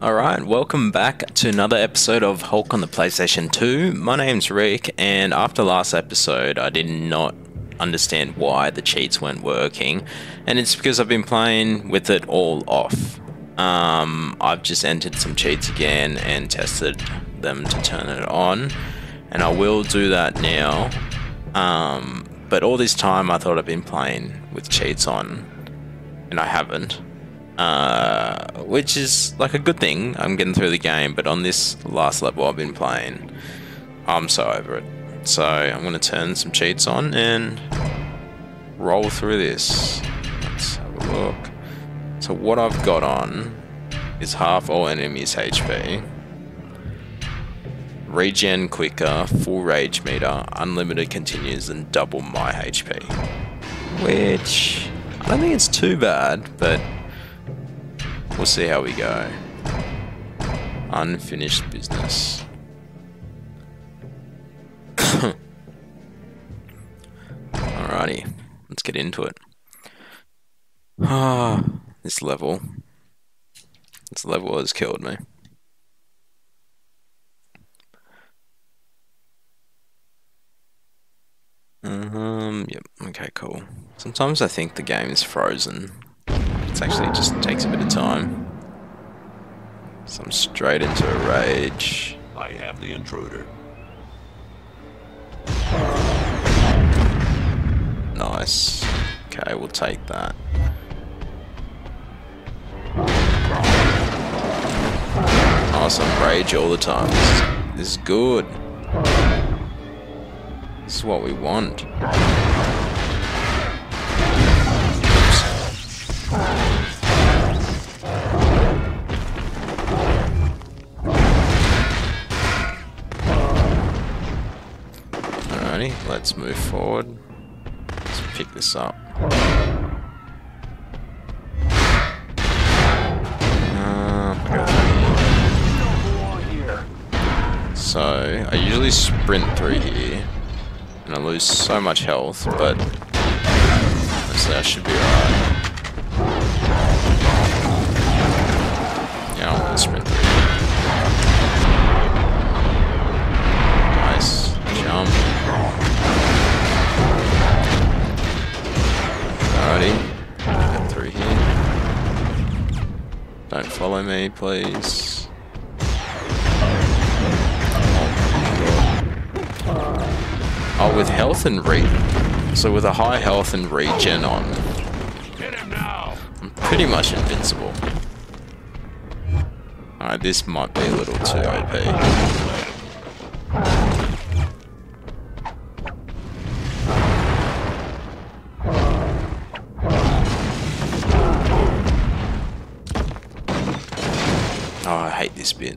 Alright, welcome back to another episode of Hulk on the PlayStation 2. My name's Rick, and after last episode, I did not understand why the cheats weren't working, and it's because I've been playing with it all off. Um, I've just entered some cheats again and tested them to turn it on, and I will do that now. Um, but all this time, I thought I've been playing with cheats on, and I haven't. Uh, which is like a good thing. I'm getting through the game, but on this last level I've been playing, I'm so over it. So I'm going to turn some cheats on and roll through this. Let's have a look. So what I've got on is half all enemies HP, regen quicker, full rage meter, unlimited continues, and double my HP. Which I don't think it's too bad, but We'll see how we go. Unfinished business. Alrighty, let's get into it. Ah, this level. This level has killed me. Um, yep, okay, cool. Sometimes I think the game is frozen it actually just takes a bit of time. So I'm straight into a rage. I have the intruder. Nice. Okay, we'll take that. Awesome, rage all the time. This is, this is good. This is what we want. Let's move forward. Let's pick this up. Uh, so, I usually sprint through here, and I lose so much health, but honestly I should be alright. Yeah, I'll sprint through. Alrighty. Get through here. Don't follow me, please. Oh, oh, with health and re... So with a high health and regen on, I'm pretty much invincible. Alright, this might be a little too OP. hate this bit.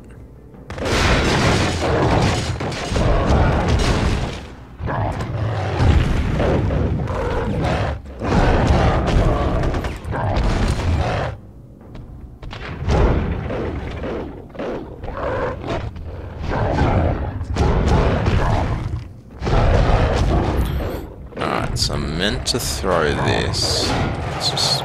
Alright, so I'm meant to throw this.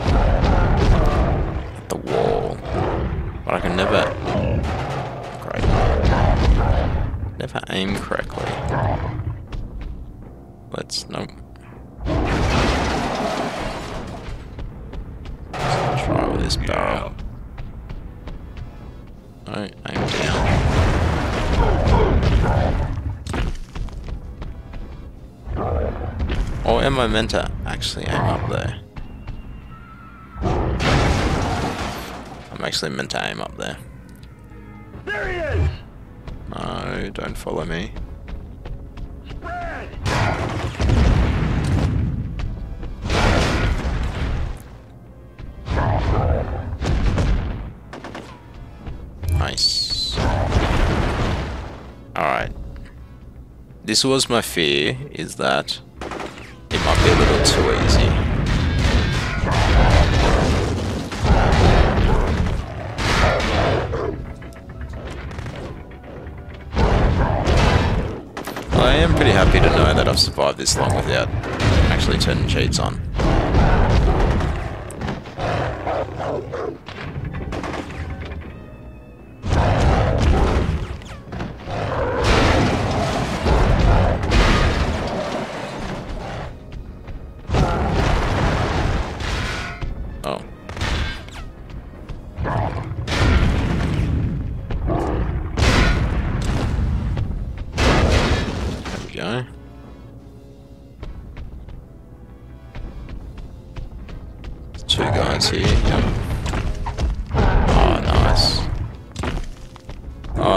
This barrel. No, aim down. Oh, or am I meant to actually aim up there? I'm actually meant to aim up there. There he is! No, don't follow me. This was my fear, is that it might be a little too easy. I am pretty happy to know that I've survived this long without actually turning cheats on.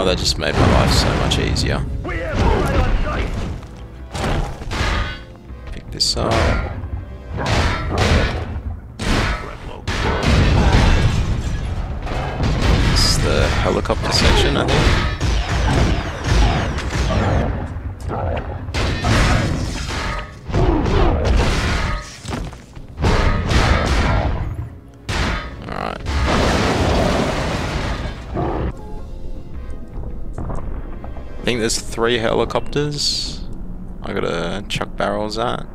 Oh, that just made my life so much easier. Pick this up. Located. It's the helicopter section, I think. Think there's three helicopters. I gotta chuck barrels at.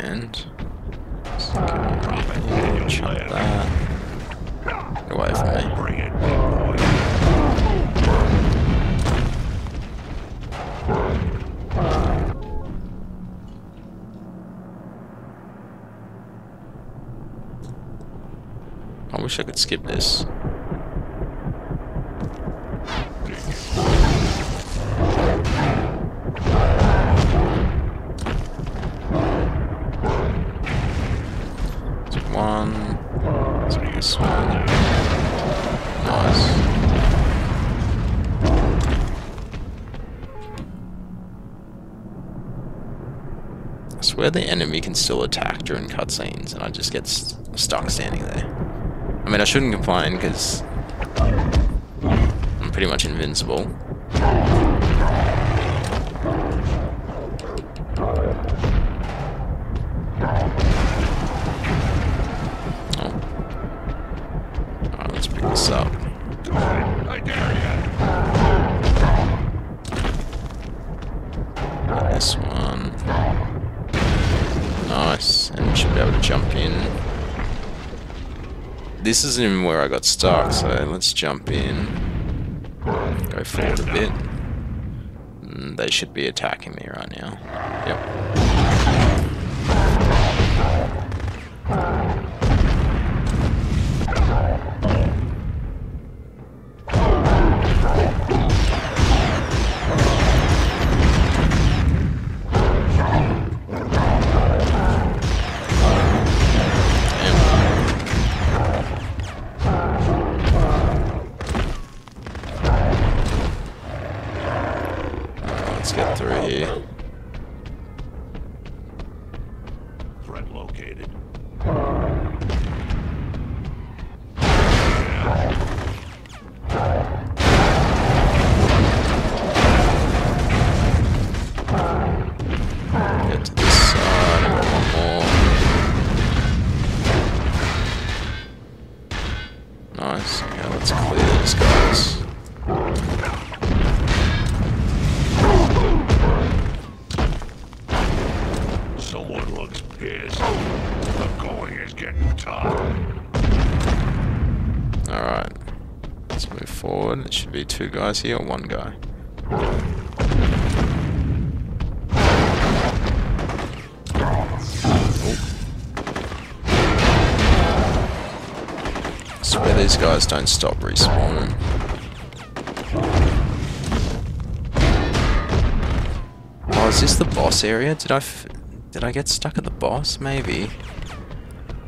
And chuck that. Get away from me. It. I wish I could skip this. The enemy can still attack during cutscenes, and I just get s- stuck standing there. I mean, I shouldn't complain because I'm pretty much invincible. Be able to jump in. This isn't even where I got stuck, so let's jump in. Go forward a bit. Mm, They should be attacking me right now. Yep. Looks pissed. The going is getting tough. Alright. Let's move forward. It should be two guys here or one guy. I swear these guys don't stop respawning. Oh, is this the boss area? Did I did I get stuck at the boss? Maybe.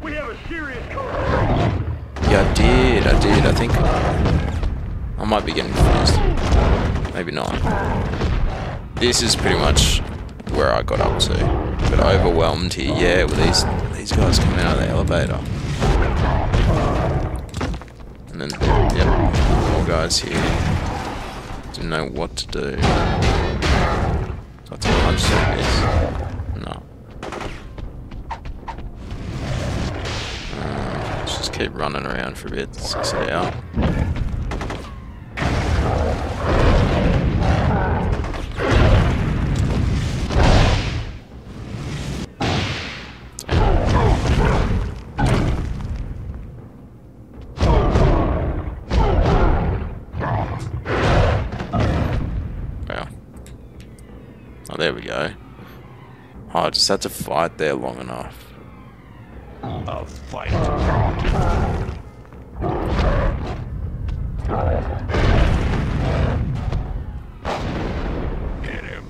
We have a serious. Yeah, I did. I did. I think I might be getting confused. Maybe not. This is pretty much where I got up to. Got overwhelmed here. Yeah, with these these guys coming out of the elevator. And then, yep, more guys here. Didn't know what to do. Got to punch through this. Keep running around for a bit, suss it out. Well. Oh, there we go. Oh, I just had to fight there long enough. A fight. Hit him.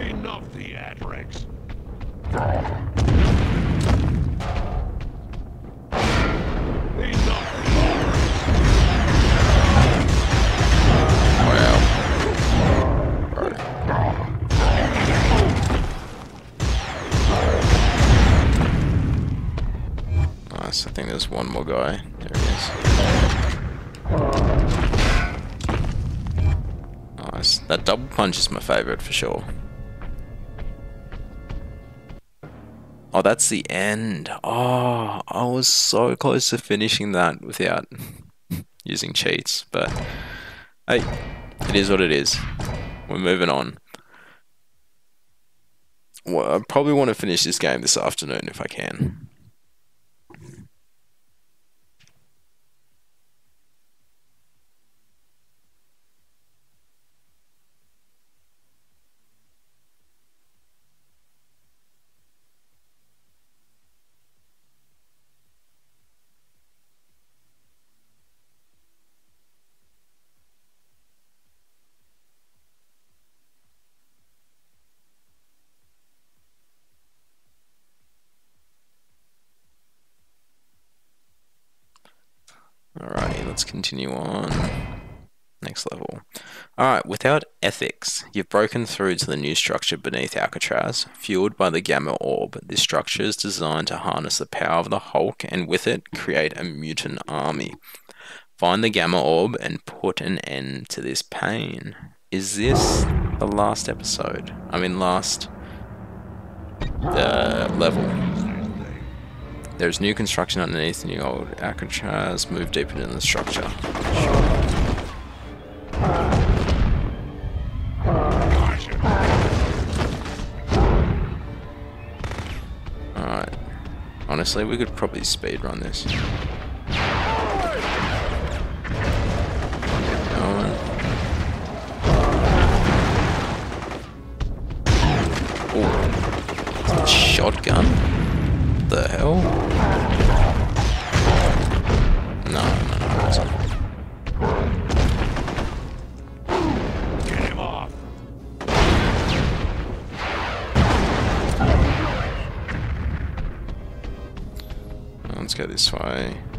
Enough theatrics. Enough there's one more guy. There he is. Nice. That double punch is my favorite for sure. Oh, that's the end. Oh, I was so close to finishing that without using cheats, but hey, it is what it is. We're moving on. Well, I probably want to finish this game this afternoon if I can. Let's continue on. Next level. Alright, without ethics, you've broken through to the new structure beneath Alcatraz. Fueled by the Gamma Orb, this structure is designed to harness the power of the Hulk and with it, create a mutant army. Find the Gamma Orb and put an end to this pain. Is this the last episode? I mean, last uh, level. There's new construction underneath the new old Alcatraz. Move deeper into the structure. Alright. Honestly, we could probably speed run this. Shotgun? The hell? No, no, no, it's not. Get him off. Let's go this way.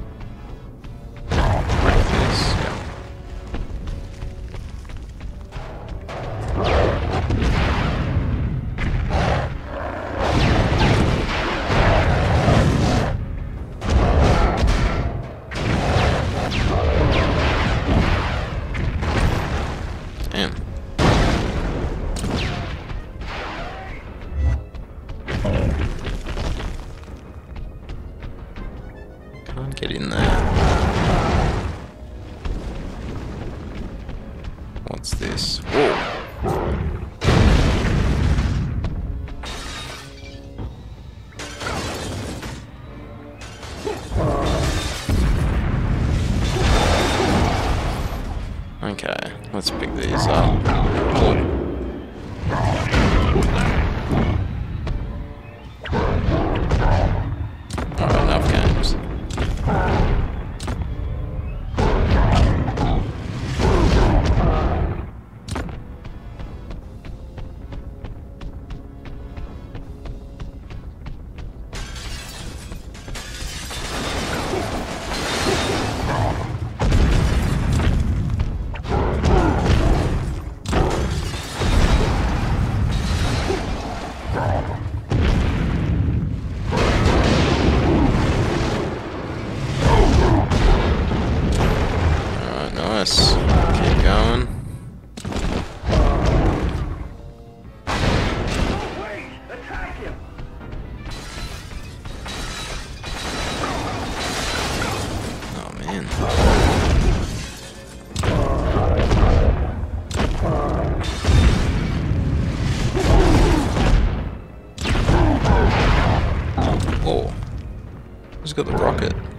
Got the rocket?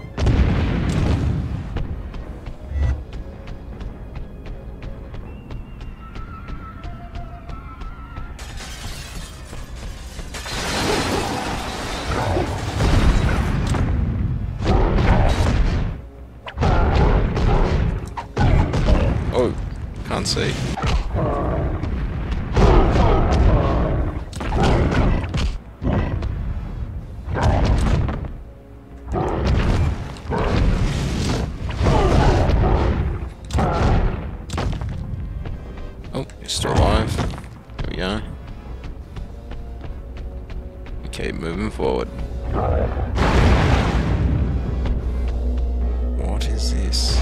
Oh, he's still alive. There we go. Okay, moving forward. What is this?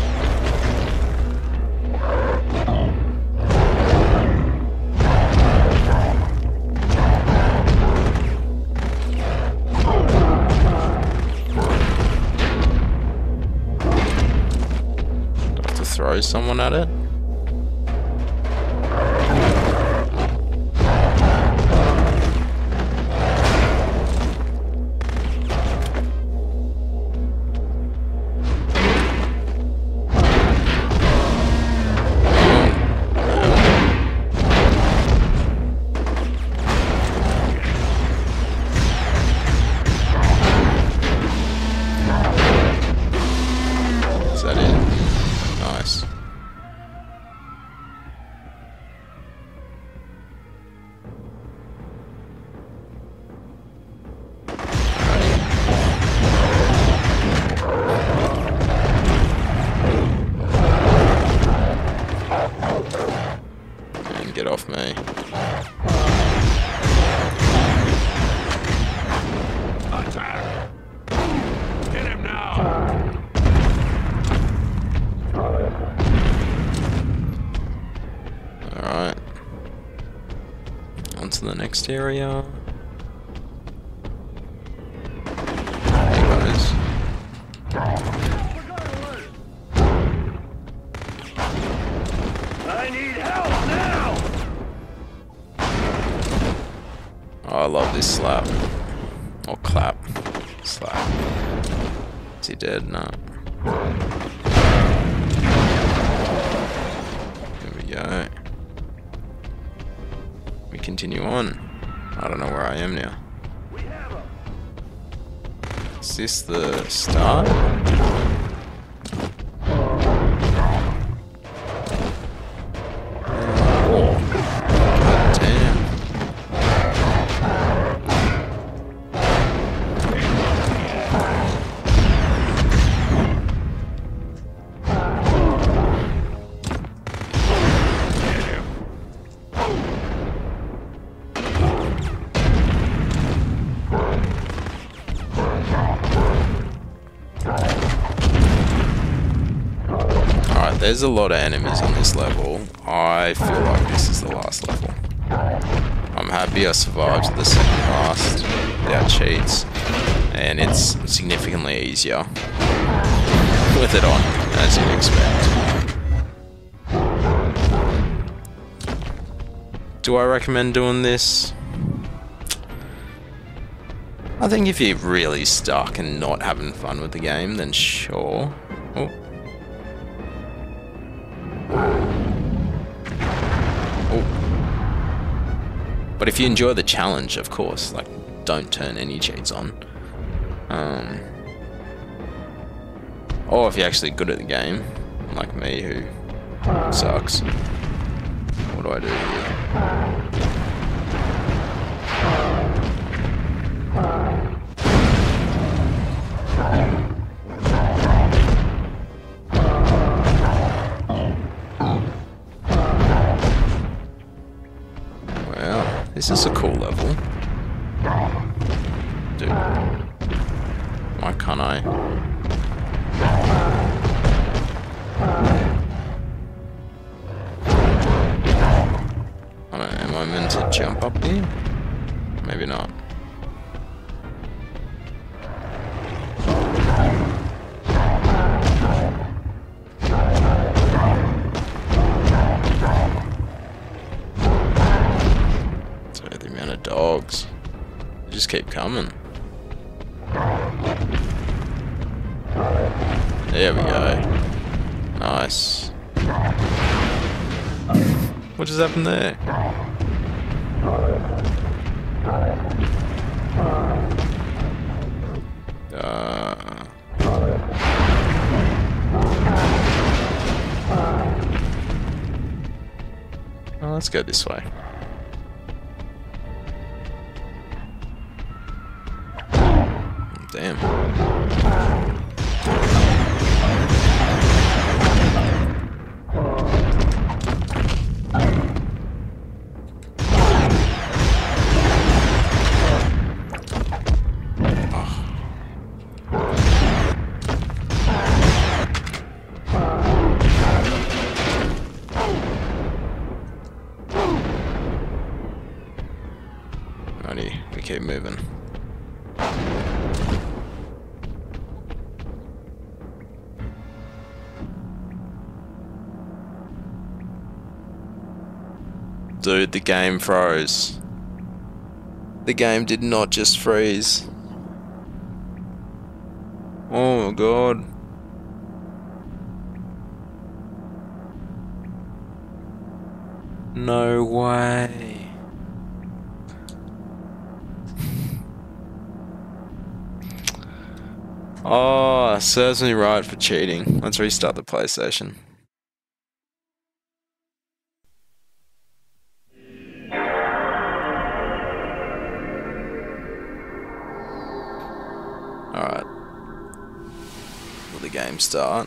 Throw someone at it? There now! Oh, I love this slap. Or clap. Slap. Is he dead? No. Here we go. We continue on. I don't know where I am now. Is this the start? There's a lot of enemies on this level. I feel like this is the last level. I'm happy I survived the second last without cheats. And it's significantly easier with it on, as you'd expect. Do I recommend doing this? I think if you're really stuck and not having fun with the game, then sure. Oh. But if you enjoy the challenge, of course, like, don't turn any cheats on. Um, or if you're actually good at the game, like me, who sucks. What do I do here? This is a cool level. Dude. Why can't I? I am I meant to jump up here? Maybe not. Keep coming. There we go. Nice. What just happened there? Uh, let's go this way. Damn. Dude, the game froze. The game did not just freeze. Oh my god. No way. Oh, serves me right for cheating. Let's restart the PlayStation. Start?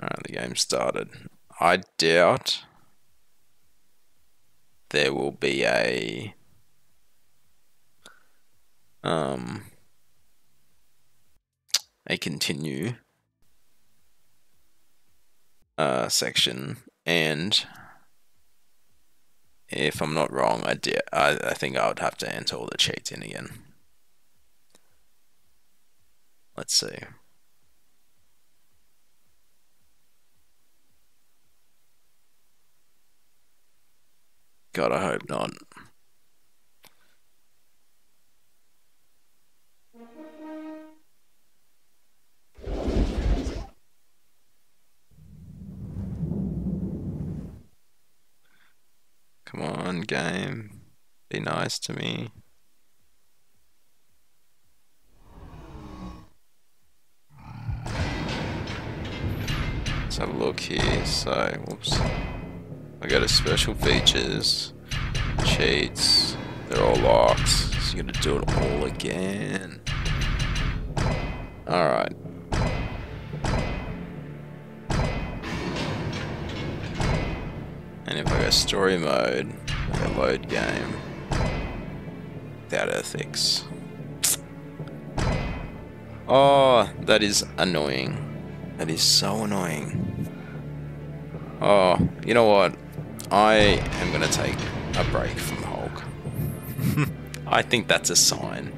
Alright, the game started. I doubt there will be a um a continue uh, section and if I'm not wrong I, did, I, I think I would have to enter all the cheats in again let's see God, I hope not. Game. Be nice to me. Let's have a look here. So, whoops. I go to special features, cheats, they're all locked, so you gotta do it all again. Alright. And if I go story mode, I go load game, without ethics. Oh, that is annoying. That is so annoying. Oh, you know what? I am going to take a break from Hulk. I think that's a sign.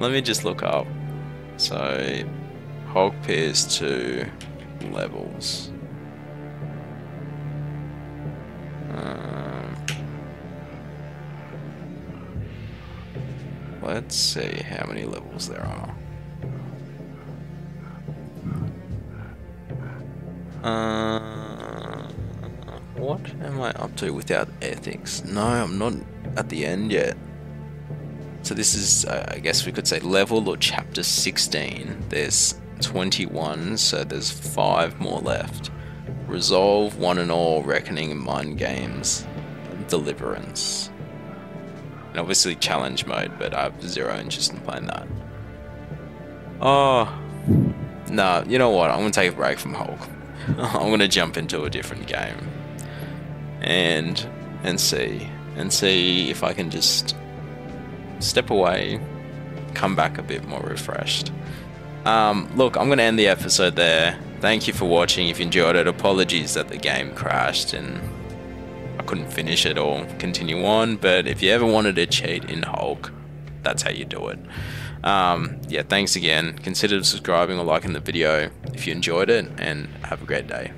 Let me just look up. So, Hulk PS2 levels. Um, let's see how many levels there are. Uh, what am I up to without ethics? No, I'm not at the end yet. So this is, I guess we could say level or chapter 16. There's 21, so there's 5 more left. Resolve, one and all, reckoning, mind games, deliverance. And obviously challenge mode, but I have zero interest in playing that. Oh, nah, you know what, I'm gonna take a break from Hulk. I'm gonna jump into a different game and and see and see if I can just step away, come back a bit more refreshed. Um, look, I'm going to end the episode there. Thank you for watching. If you enjoyed it, apologies that the game crashed and I couldn't finish it or continue on. But if you ever wanted to cheat in Hulk, that's how you do it. Um, yeah, thanks again. Consider subscribing or liking the video if you enjoyed it, and have a great day.